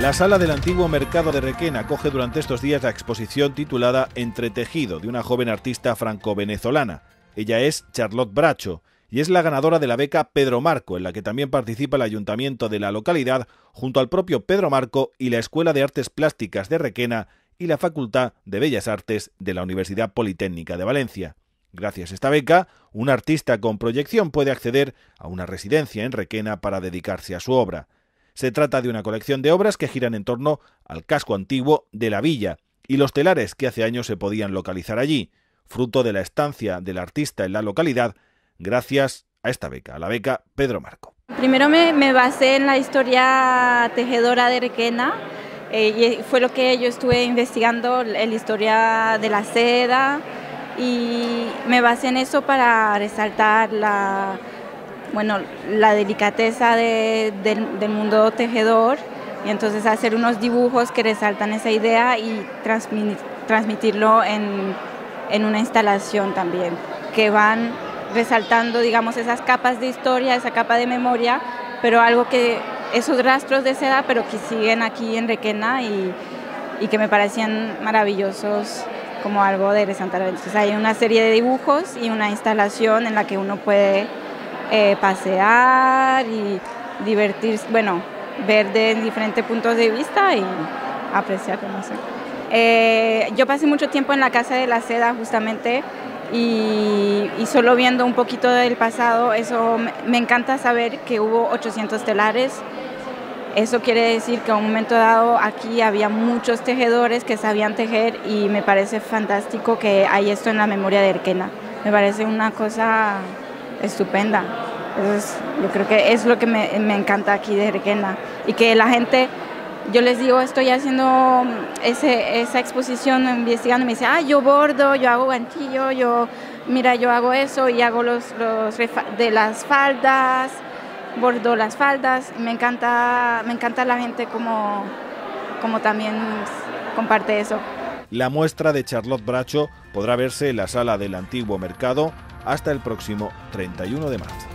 La sala del antiguo mercado de Requena acoge durante estos días la exposición titulada Entretejido de una joven artista franco-venezolana. Ella es Charlotte Bracho y es la ganadora de la beca Pedro Marco, en la que también participa el ayuntamiento de la localidad junto al propio Pedro Marco y la Escuela de Artes Plásticas de Requena y la Facultad de Bellas Artes de la Universidad Politécnica de Valencia. Gracias a esta beca, un artista con proyección puede acceder a una residencia en Requena para dedicarse a su obra. Se trata de una colección de obras que giran en torno al casco antiguo de la villa y los telares que hace años se podían localizar allí, fruto de la estancia del artista en la localidad, gracias a esta beca, a la beca Pedro Marco. Primero me, basé en la historia tejedora de Requena, eh, y fue lo que yo estuve investigando, la historia de la seda, y me basé en eso para resaltar la, bueno, la delicadeza del mundo tejedor y entonces hacer unos dibujos que resaltan esa idea y transmitirlo en, una instalación también, que van resaltando, digamos, esas capas de historia, esa capa de memoria, pero algo que, esos rastros de seda, pero que siguen aquí en Requena y, y que me parecían maravillosos como algo de resaltar. Entonces hay una serie de dibujos y una instalación en la que uno puede eh, pasear y divertirse, bueno, ver de diferentes puntos de vista y apreciar, no sé. Eh, yo pasé mucho tiempo en la Casa de la Seda justamente y, solo viendo un poquito del pasado, eso me, encanta saber que hubo 800 telares. Eso quiere decir que a un momento dado aquí había muchos tejedores que sabían tejer y me parece fantástico que hay esto en la memoria de Erquena. Me parece una cosa estupenda. yo creo que es lo que me, encanta aquí de Requena. Y que la gente, yo les digo, estoy haciendo ese, esa exposición, investigando, me dice, ah, yo bordo, yo hago ganchillo, yo, mira, yo hago eso y hago los, los de las faldas, bordo las faldas. Me encanta, me encanta la gente como, como también comparte eso. La muestra de Charlotte Bracho podrá verse en la sala del antiguo mercado hasta el próximo 31 de marzo.